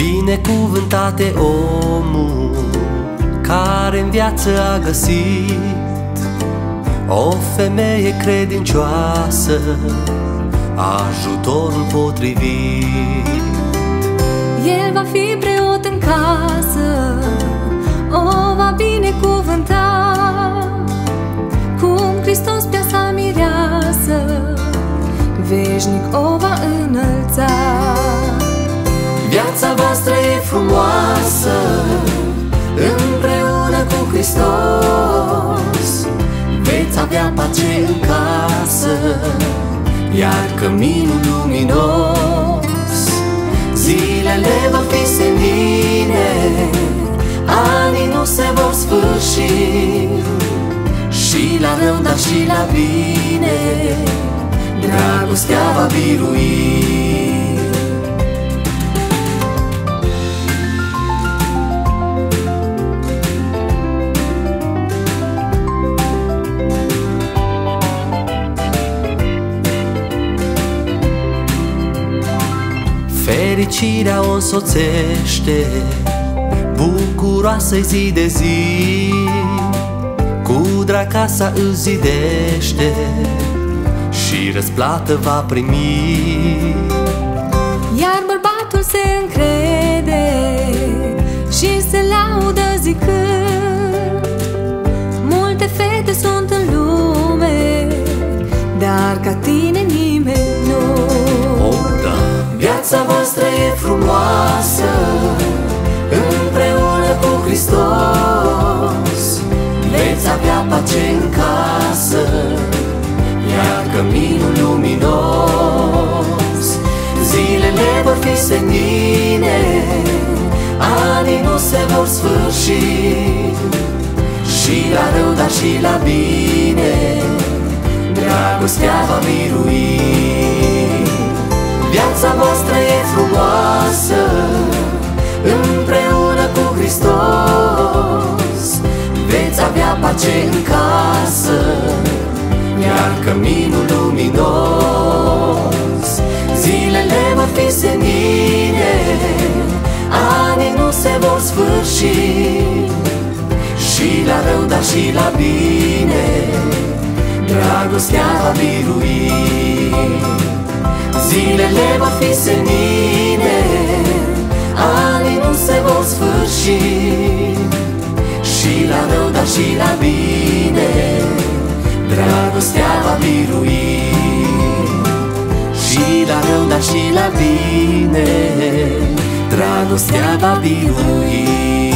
Binecuvântate omul care în viață a găsit o femeie credincioasă, ajutorul potrivit. El va fi preot în casă, o va binecuvânta, cum Hristos pe sa mireasă, veșnic o va înălța. Frumoasă, împreună cu Hristos, veți avea pace în casă, iar căminul luminos, zilele vor fi senine, anii nu se vor sfârși, și la rău, dar și la bine, dragostea va birui. Fericirea o însoțește. Bucuroasă zi de zi Cu drag casa îți zidește Și răsplată va primi. Iar bărbatul se încrede și se laudă zicând Multe fete sunt în lume, dar ca tine Hristos Veți avea pace în casă Iar căminul luminos Zilele vor fi senine Anii nu se vor sfârși Și la rău, dar și la bine Dragostea va birui. Viața voastră e frumoasă Împreună cu Hristos Veți avea pace în casă Iar căminul luminos. Zilele vor fi senine Anii nu se vor sfârși. Și la rău, dar și la bine Dragostea va birui. Zilele vor fi senine Anii nu se vor sfârși și la bine Dragostea va birui. Și la rău, dar și la bine Dragostea va birui